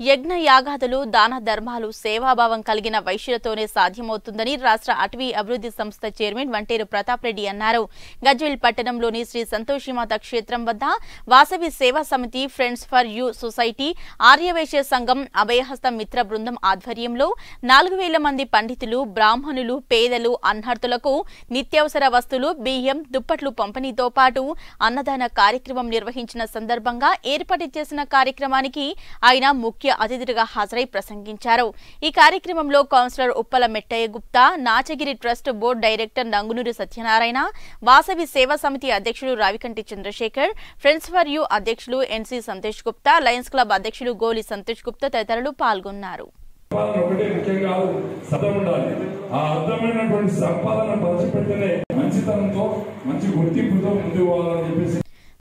యజ్ఞ యాగాదులు దాన ధర్మాలు సేవాభావం కలిగిన వైశ్యులతోనే సాధ్యమవుతుందని రాష్ట్ర అటవీ అభివృద్ధి సంస్థ చైర్మన్ వంటేరు ప్రతాప్ రెడ్డి అన్నారు. గజ్వేల్ పట్టణంలోని శ్రీ సంతోషిమాత క్షేత్రం వద్ద Vasavi Seva Samithi friends for you society Aryavaishya Sangham అభయహస్త మిత్ర బృందం ఆధ్వర్యంలో నాలుగు వేల మంది పండితులు బ్రాహ్మణులు పేదలు అన్హర్తులకు నిత్యావసర వస్తువులు బియ్యం దుప్పట్లు పంపిణీతో పాటు అన్నదాన కార్యక్రమం నిర్వహించిన సందర్భంగా ఏర్పాటు చేసిన కార్యక్రమానికి ఆయన ముఖ్య అతిథిగా హాజరై ప్రసంగించారు. ఈ కార్యక్రమంలో councillor Uppala Mettaiah Gupta Nachagiri trust board director Nangunuri Satyanarayana Vasavi Seva Samithi అధ్యక్షులు Ravikanti Chandrasekhar friends for you అధ్యక్షులు NC Santosh Gupta lions club అధ్యక్షులు గోలి సంతోష్ గుప్తా తదితరులు పాల్గొన్నారు. ఒకటే ముఖ్యం కాదు ఉండాలి. ఆ అర్థమైనటువంటి సంపాదన మంచితనంతో మంచి గుర్తింపుతో ముందు పోవాలని చెప్పేసి